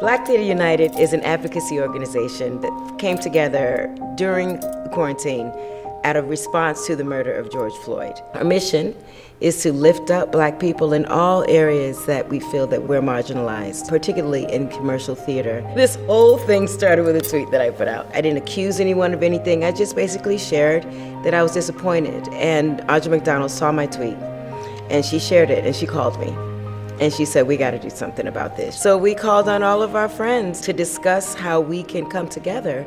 Black Theater United is an advocacy organization that came together during quarantine out of response to the murder of George Floyd. Our mission is to lift up black people in all areas that we feel that we're marginalized, particularly in commercial theater. This whole thing started with a tweet that I put out. I didn't accuse anyone of anything. I just basically shared that I was disappointed. And Audra McDonald saw my tweet and she shared it and she called me. And she said, We got to do something about this. So we called on all of our friends to discuss how we can come together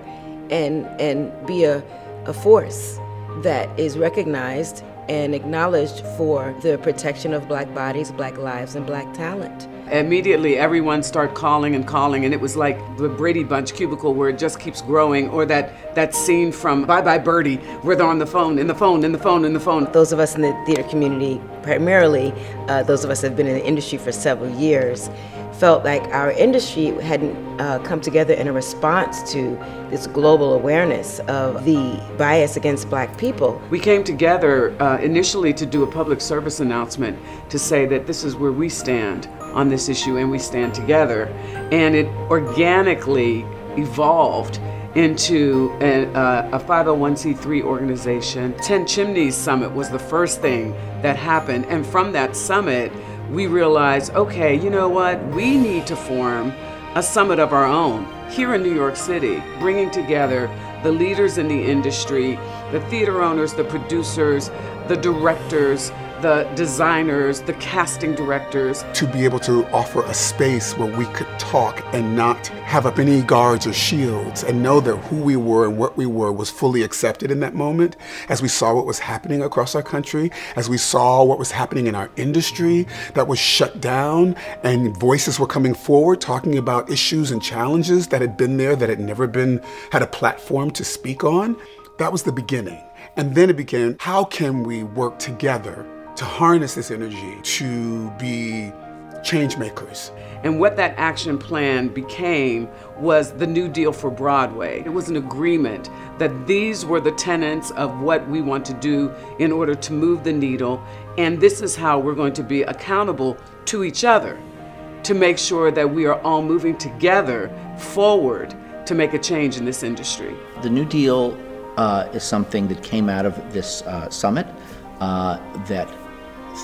and, and be a, a force that is recognized and acknowledged for the protection of black bodies, black lives, and black talent. Immediately, everyone started calling and calling, and it was like the Brady Bunch cubicle where it just keeps growing, or that, that scene from Bye Bye Birdie where they're on the phone, in the phone, in the phone, in the phone. Those of us in the theater community, primarily, uh, those of us that have been in the industry for several years, felt like our industry hadn't uh, come together in a response to this global awareness of the bias against black people. We came together uh, initially to do a public service announcement to say that this is where we stand on this issue and we stand together. And it organically evolved into a, a, 501c3 organization. 10 Chimneys Summit was the first thing that happened. And from that summit, we realized, okay, you know what? We need to form a summit of our own here in New York City, bringing together the leaders in the industry, the theater owners, the producers, the directors, the designers, the casting directors. To be able to offer a space where we could talk and not have up any guards or shields and know that who we were and what we were was fully accepted in that moment as we saw what was happening across our country, as we saw what was happening in our industry that was shut down and voices were coming forward talking about issues and challenges that had been there that had never been had a platform to speak on. That was the beginning. And then it began, how can we work together to harness this energy to be change makers. And what that action plan became was the New Deal for Broadway. It was an agreement that these were the tenets of what we want to do in order to move the needle, and this is how we're going to be accountable to each other to make sure that we are all moving together forward to make a change in this industry. The New Deal uh, is something that came out of this uh, summit uh, that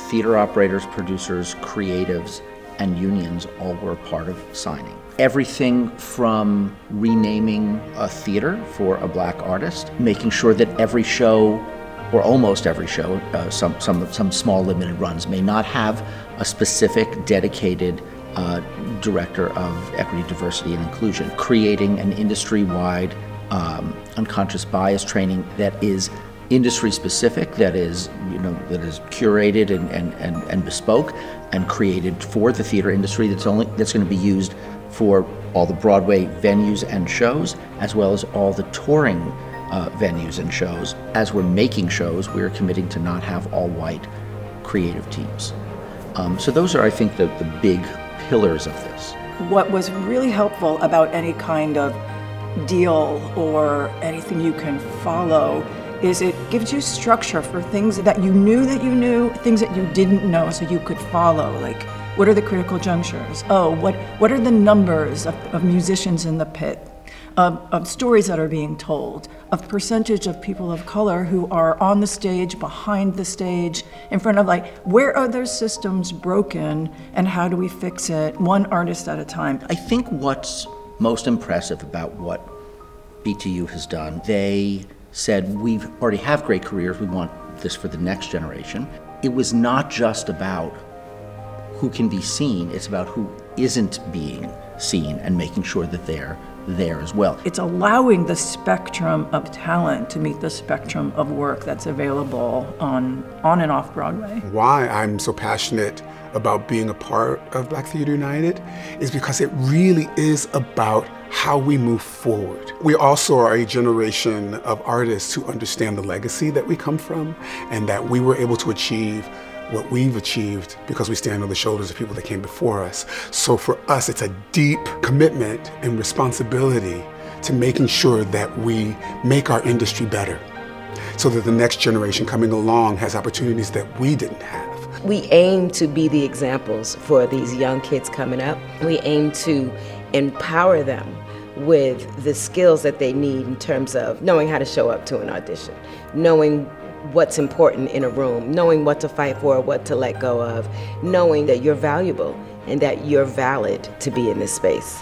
theater operators, producers, creatives, and unions all were part of signing. Everything from renaming a theater for a black artist, making sure that every show, or almost every show, uh, some, some, some small limited runs, may not have a specific dedicated uh, director of equity, diversity, and inclusion, creating an industry wide um, unconscious bias training that is industry specific that is you know that is curated and, and, and, and bespoke and created for the theater industry that's only that's going to be used for all the Broadway venues and shows as well as all the touring uh, venues and shows. As we're making shows, we're committing to not have all white creative teams. Um, so those are, I think, the, the big pillars of this. What was really helpful about any kind of deal or anything you can follow is it gives you structure for things that you knew that you knew, things that you didn't know so you could follow. Like, what are the critical junctures? Oh, what, what are the numbers of, of musicians in the pit? Of, of, stories that are being told, of percentage of people of color who are on the stage, behind the stage, in front of like, where are those systems broken and how do we fix it, one artist at a time? I think what's most impressive about what BTU has done, they said, we already have great careers, we want this for the next generation. It was not just about who can be seen, it's about who isn't being seen and making sure that they're there as well. It's allowing the spectrum of talent to meet the spectrum of work that's available on, on and off Broadway. Why I'm so passionate about being a part of Black Theater United is because it really is about how we move forward. We also are a generation of artists who understand the legacy that we come from and that we were able to achieve what we've achieved because we stand on the shoulders of people that came before us. So for us, it's a deep commitment and responsibility to making sure that we make our industry better so that the next generation coming along has opportunities that we didn't have. We aim to be the examples for these young kids coming up. We aim to empower them with the skills that they need in terms of knowing how to show up to an audition, knowing what's important in a room, knowing what to fight for, what to let go of, knowing that you're valuable and that you're valid to be in this space.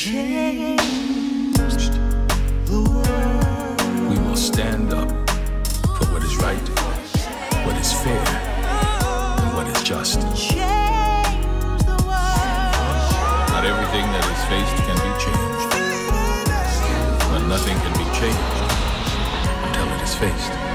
Changed the world. We will stand up for what is right, what is fair, and what is just. Not everything that is faced can be changed, but nothing can be changed until it is faced.